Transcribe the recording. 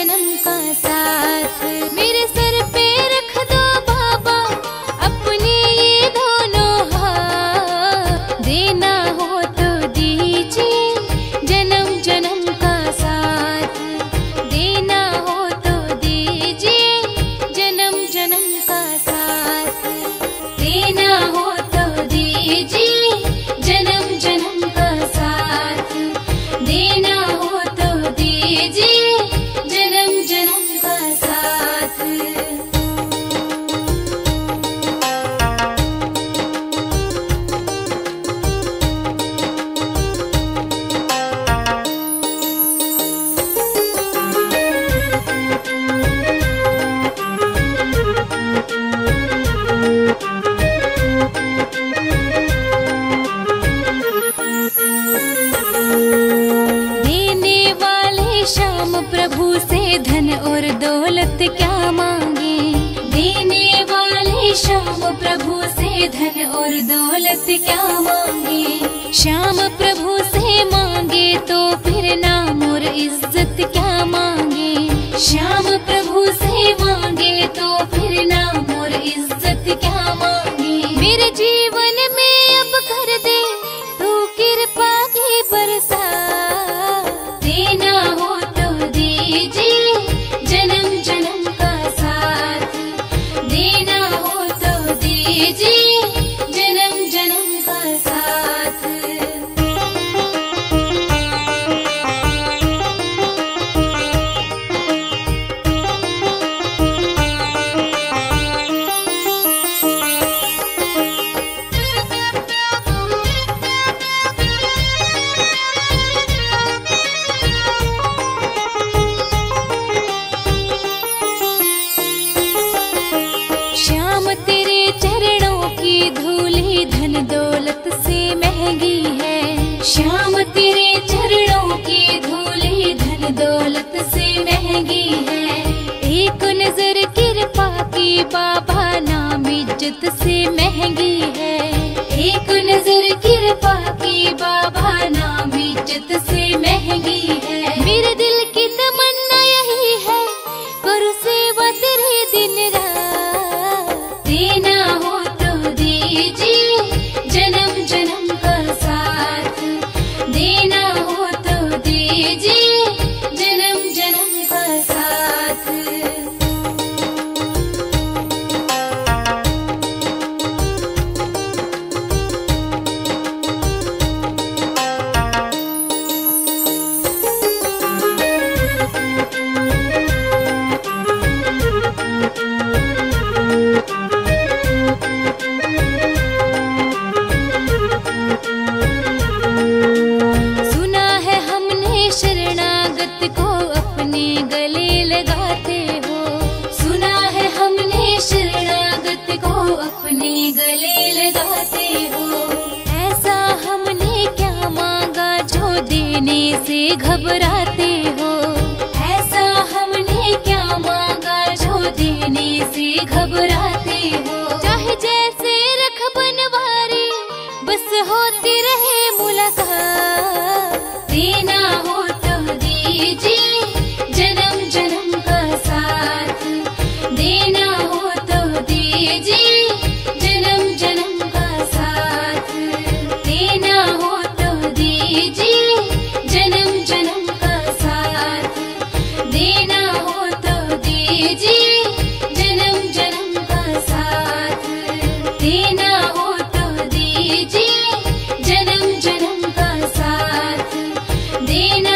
जीवनं का साथ धन और दौलत क्या मांगे? देने वाले श्याम प्रभु से धन और दौलत क्या मांगे? श्याम प्रभु से मांगे तो फिर नाम और इज़्ज़त क्या मांगे? श्याम प्रभु से धूली धन दौलत से महँगी है। श्याम तेरे चरणों की धूली धन दौलत से महँगी है। एक नज़र कृपा की बाबा नाम इज़्ज़त से महँगी अपने गले लगाते हो ऐसा हमने क्या मांगा जो देने से घबराते हो? ऐसा हमने क्या मांगा जो देने से घबराते हो? देना